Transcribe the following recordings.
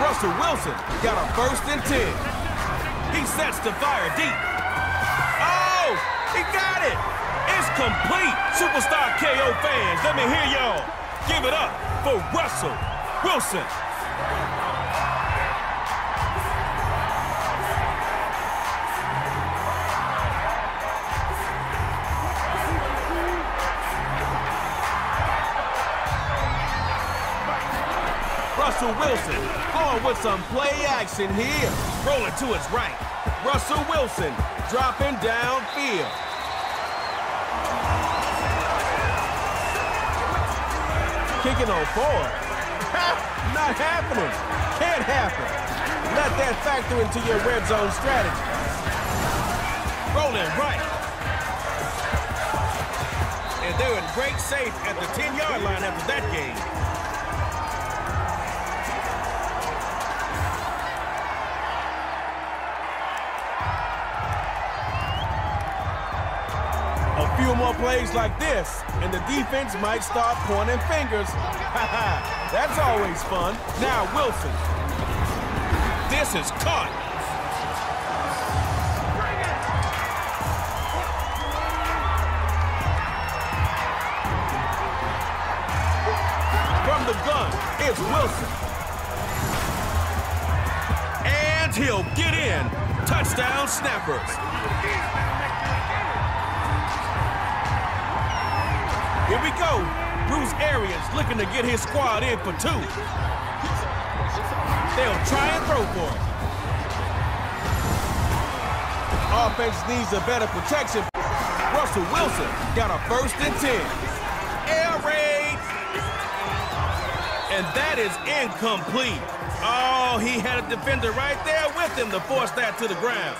Russell Wilson got a first and 10. He sets to fire deep. Oh, he got it. It's complete. Superstar KO fans, let me hear y'all. Give it up for Russell Wilson. Russell Wilson going with some play action here. Rolling to his right. Russell Wilson dropping downfield. Kicking on four. Not happening. Can't happen. Let that factor into your red zone strategy. Rolling right. And they're in great shape at the 10-yard line after that game. Plays like this, and the defense might start pointing fingers. That's always fun. Now Wilson. This is caught. From the gun, it's Wilson. And he'll get in. Touchdown snappers. Here we go. Bruce Arians looking to get his squad in for two. They'll try and throw for it. Offense needs a better protection. Russell Wilson got a first and 10. Air raid. And that is incomplete. Oh, he had a defender right there with him to force that to the ground.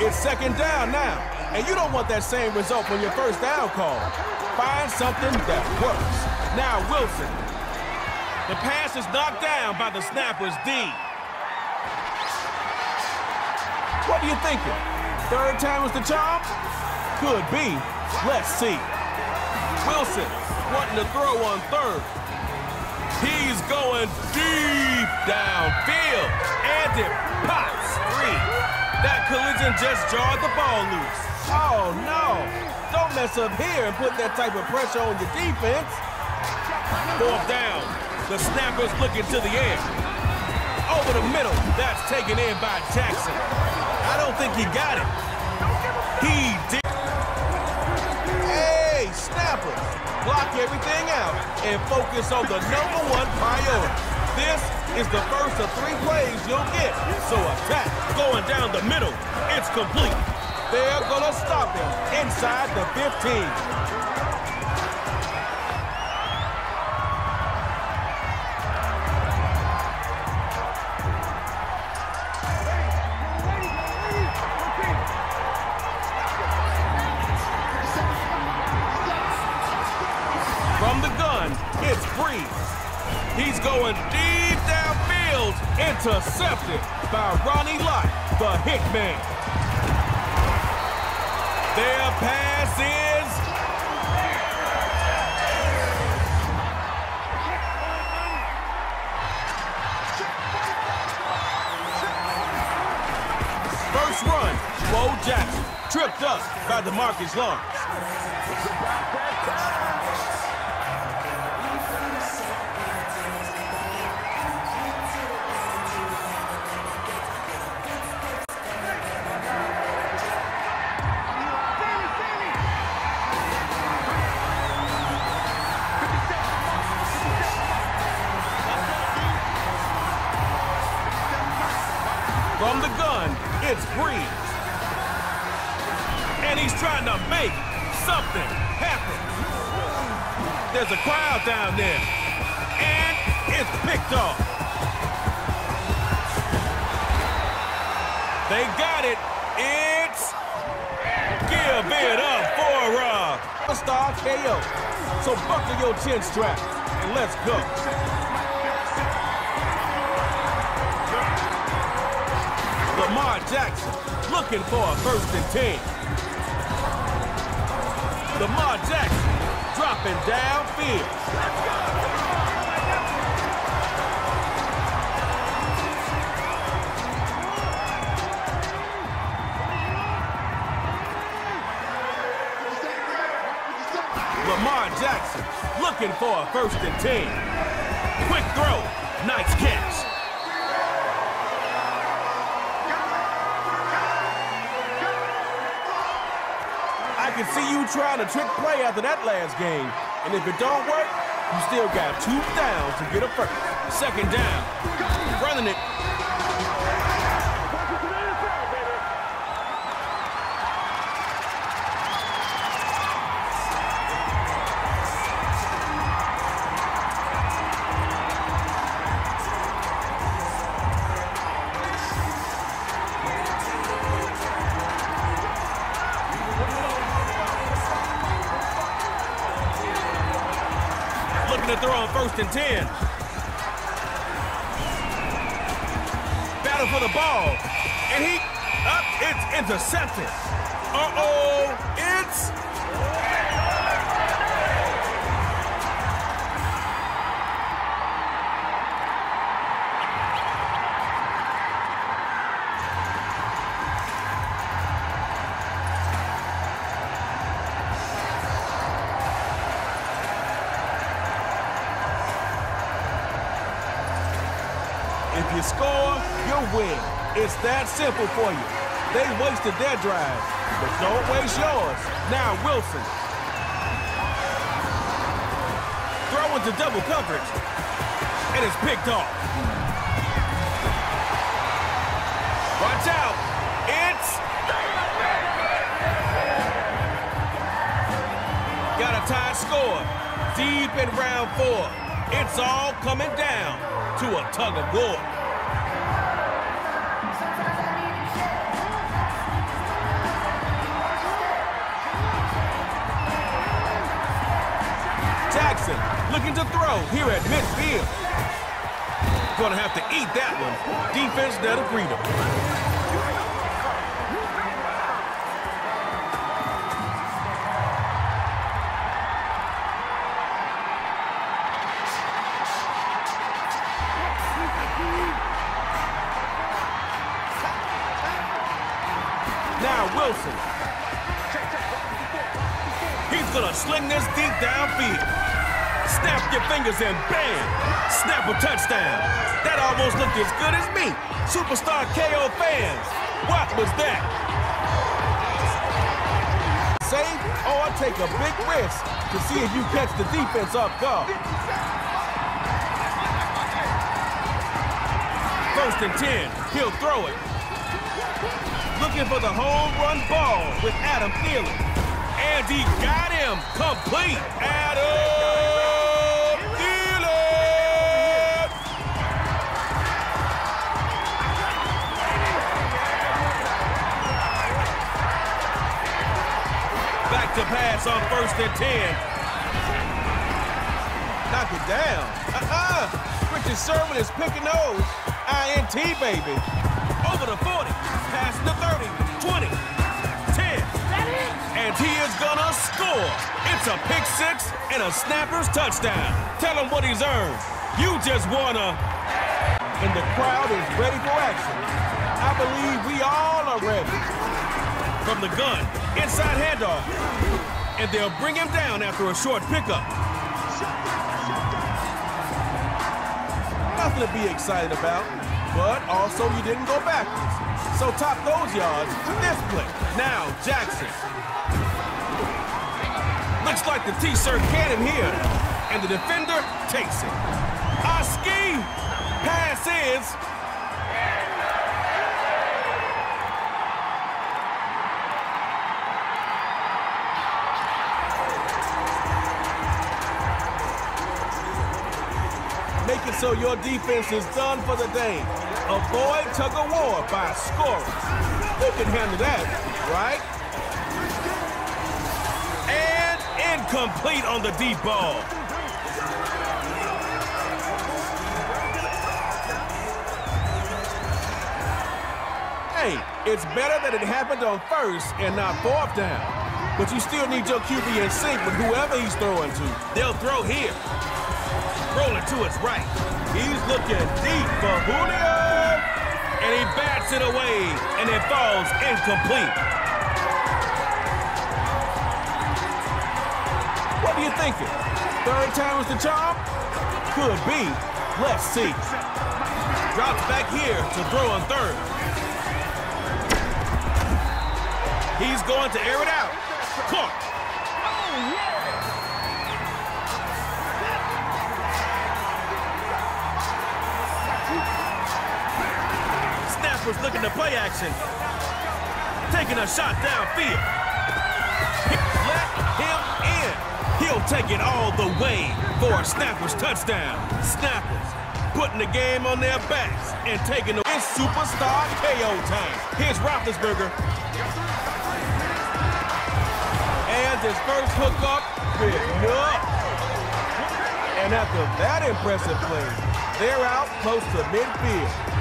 It's second down now. And you don't want that same result on your first down call. Find something that works. Now Wilson. The pass is knocked down by the snapper's D. What are you thinking? Third time was the charm? Could be. Let's see. Wilson wanting to throw on third. He's going deep downfield. And it pops free. That collision just jarred the ball loose. Oh, no. Don't mess up here and put that type of pressure on your defense. Fourth down. The snapper's looking to the air. Over the middle. That's taken in by Jackson. I don't think he got it. He did. Hey, snappers. Block everything out and focus on the number one priority. This is the first of three plays you'll get. So attack going down the middle. It's complete. They're gonna stop him inside the 15. From the gun, it's Brees. He's going deep downfield, intercepted by Ronnie Lott, the Hickman. Their pass is... First run, Bo Jackson, tripped up by DeMarcus Lawrence. It's Brees. And he's trying to make something happen. There's a crowd down there. And it's picked off. They got it. It's... Give it up for uh, star KO. So buckle your chin strap and let's go. Jackson looking for a first and 10. Lamar Jackson dropping downfield. Lamar Jackson looking for a first and 10. Quick throw, nice catch. Can see you trying to trick play after that last game. And if it don't work, you still got two downs to get a first. Second down. Running it looking to throw on first and 10. Battle for the ball. And he, up, it's intercepted. Uh-oh, it's you score, you win. It's that simple for you. They wasted their drive, but don't waste yours. Now Wilson. Throw into double coverage. And it's picked off. Watch out. It's... Got a tie score. Deep in round four. It's all coming down to a tug of war. To throw here at midfield. Gonna have to eat that one. Defense that'll greet him. Now Wilson. He's gonna sling this deep downfield. Snap your fingers and bam! Snap a touchdown. That almost looked as good as me. Superstar KO fans, what was that? Safe or oh, take a big risk to see if you catch the defense off guard. First and 10, he'll throw it. Looking for the home run ball with Adam Thielen. And he got him complete. Adam pass on first and 10. Knock it down. Uh-uh. Richard Sherman is picking those. INT, baby. Over the 40. Passing the 30. 20. 10. And he is gonna score. It's a pick six and a snapper's touchdown. Tell him what he's earned. You just wanna. And the crowd is ready for action. I believe we all are ready. From the gun, inside handoff. And they'll bring him down after a short pickup. Nothing to be excited about, but also you didn't go backwards. So top those yards with this play. Now Jackson. Looks like the T-shirt cannon here. And the defender takes it. Oski! Pass is so your defense is done for the day. Avoid tug of war by scoring. Who can handle that, right? And incomplete on the deep ball. Hey, it's better that it happened on first and not fourth down. But you still need your QB in sync with whoever he's throwing to. They'll throw here rolling to his right. He's looking deep for Julio. And he bats it away, and it falls incomplete. What are you thinking? Third time was the charm? Could be. Let's see. Drops back here to throw on third. He's going to air it out. Looking to play action. Taking a shot downfield. Let him in. He'll take it all the way for a Snapper's touchdown. Snappers putting the game on their backs and taking the it's superstar KO time. Here's Roethlisberger. And his first hookup. And after that impressive play, they're out close to midfield.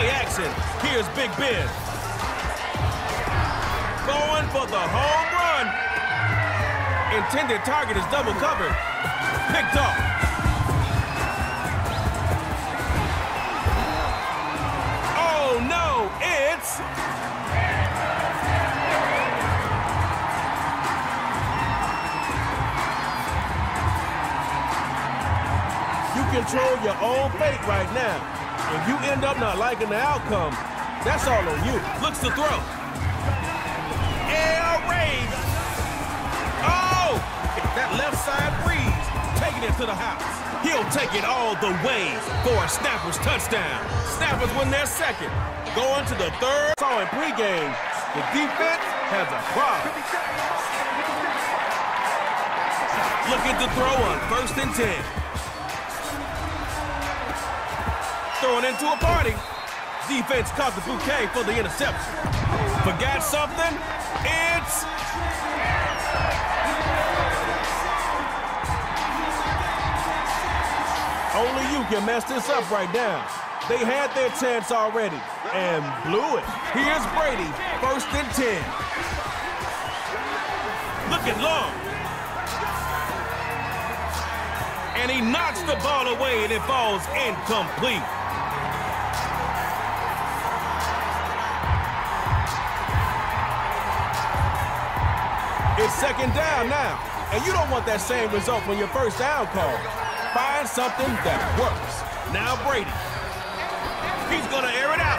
Play action, here's Big Ben. Going for the home run. Intended target is double covered. Picked off. Oh no, it's You control your own fate right now. If you end up not liking the outcome, that's all on you. Looks to throw. Air raid. Oh! That left side breeze, taking it to the house. He'll take it all the way for a Snappers touchdown. Snappers win their second. Going to the third. Saw in pregame, the defense has a problem. Looking to throw on first and 10. Throwing into a party. Defense caught the bouquet for the interception. Forgot something? It's... Only you can mess this up right now. They had their chance already and blew it. Here's Brady, first and 10. Looking long. And he knocks the ball away and it falls incomplete. It's second down now. And you don't want that same result when your first down call. Find something that works. Now Brady. He's going to air it out.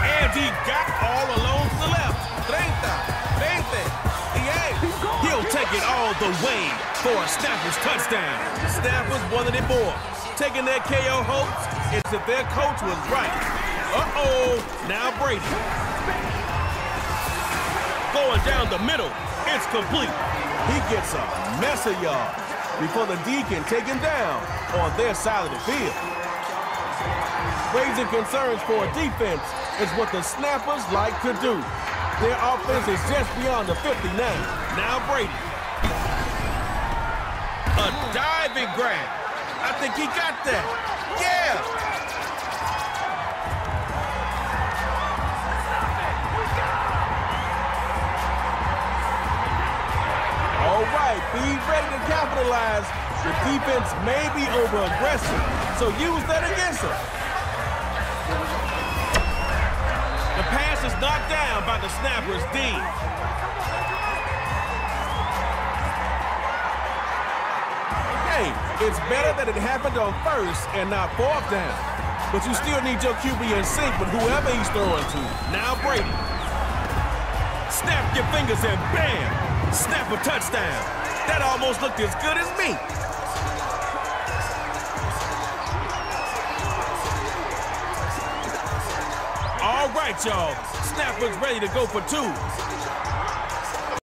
And he got all alone to the left. 30, 20, yeah. He'll take it all the way for a Snappers touchdown. Snappers wanted it more. Taking their KO hopes, it's if their coach was right. Uh-oh, now Brady. Going down the middle. It's complete. He gets a mess of yards before the D can take him down on their side of the field. Raising concerns for a defense is what the Snappers like to do. Their offense is just beyond the 50 now. Now Brady. A diving grab. I think he got that. Yeah! Right, be ready to capitalize. The defense may be over-aggressive, so use that against them. The pass is knocked down by the Snappers' D. Hey, it's better that it happened on first and not fourth down. But you still need your QB in sync with whoever he's throwing to. Now Brady. Snap your fingers and bam! Snap a touchdown. That almost looked as good as me. All right, y'all. Snapper's ready to go for two.